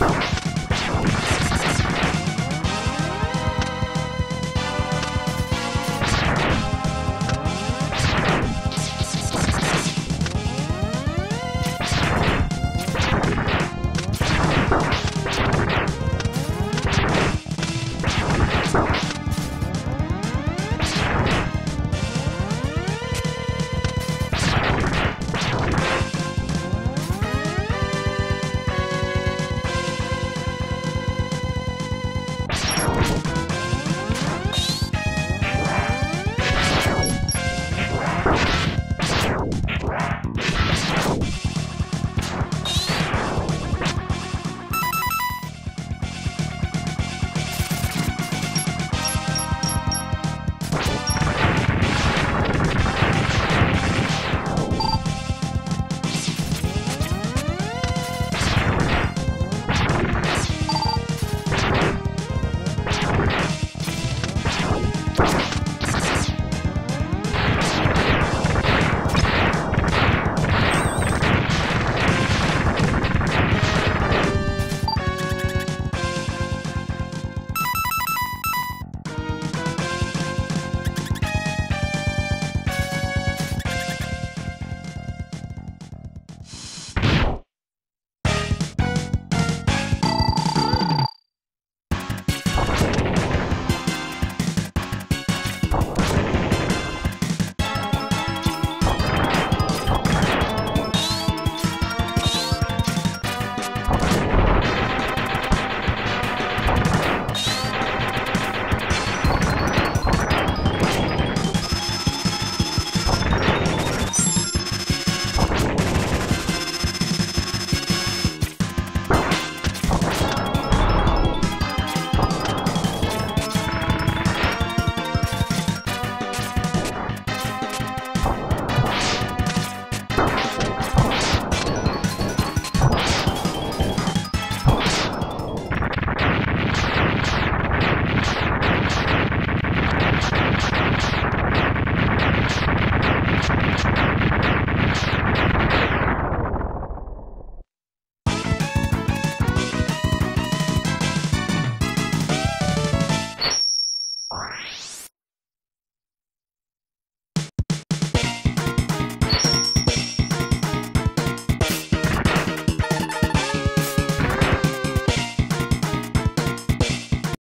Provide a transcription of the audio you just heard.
you